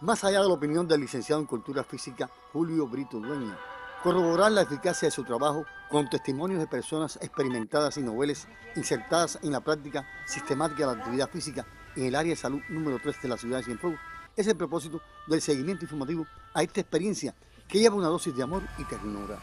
Más allá de la opinión del licenciado en Cultura Física Julio Brito Dueña, corroborar la eficacia de su trabajo con testimonios de personas experimentadas y noveles insertadas en la práctica sistemática de la actividad física en el área de salud número 3 de la ciudad de Cienfuegos es el propósito del seguimiento informativo a esta experiencia que lleva una dosis de amor y ternura.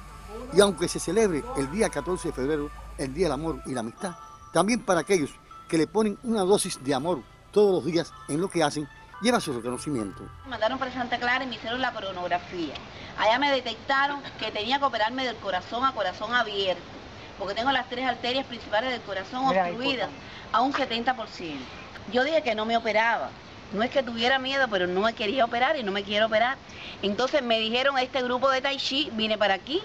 Y aunque se celebre el día 14 de febrero, el Día del Amor y la Amistad, también para aquellos que le ponen una dosis de amor todos los días en lo que hacen, lleva su reconocimiento. Me mandaron para Santa Clara y me hicieron la coronografía. Allá me detectaron que tenía que operarme del corazón a corazón abierto, porque tengo las tres arterias principales del corazón obstruidas a un 70%. Yo dije que no me operaba, no es que tuviera miedo, pero no me quería operar y no me quiero operar. Entonces me dijeron a este grupo de Tai Chi, vine para aquí,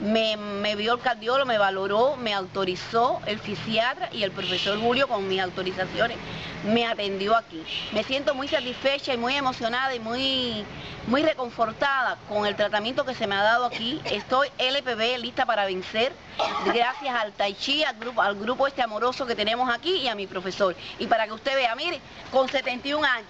me, vio el cardiólogo, me valoró, me autorizó el fisiatra y el profesor Julio con mis autorizaciones me atendió aquí. Me siento muy satisfecha y muy emocionada y muy, muy reconfortada con el tratamiento que se me ha dado aquí. Estoy LPB, lista para vencer, gracias al Tai Chi, al grupo, al grupo este amoroso que tenemos aquí y a mi profesor. Y para que usted vea, mire, con 71 años.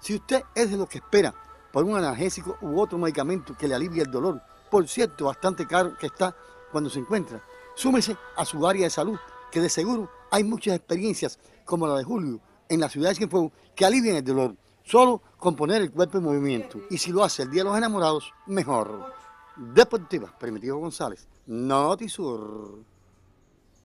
Si usted es de los que espera por un analgésico u otro medicamento que le alivie el dolor. Por cierto, bastante caro que está cuando se encuentra. Súmese a su área de salud, que de seguro hay muchas experiencias, como la de Julio, en la ciudad de Cienfuegos, que alivian el dolor, solo con poner el cuerpo en movimiento. Y si lo hace el Día de los Enamorados, mejor. Deportiva, Primitivo González, Notisur.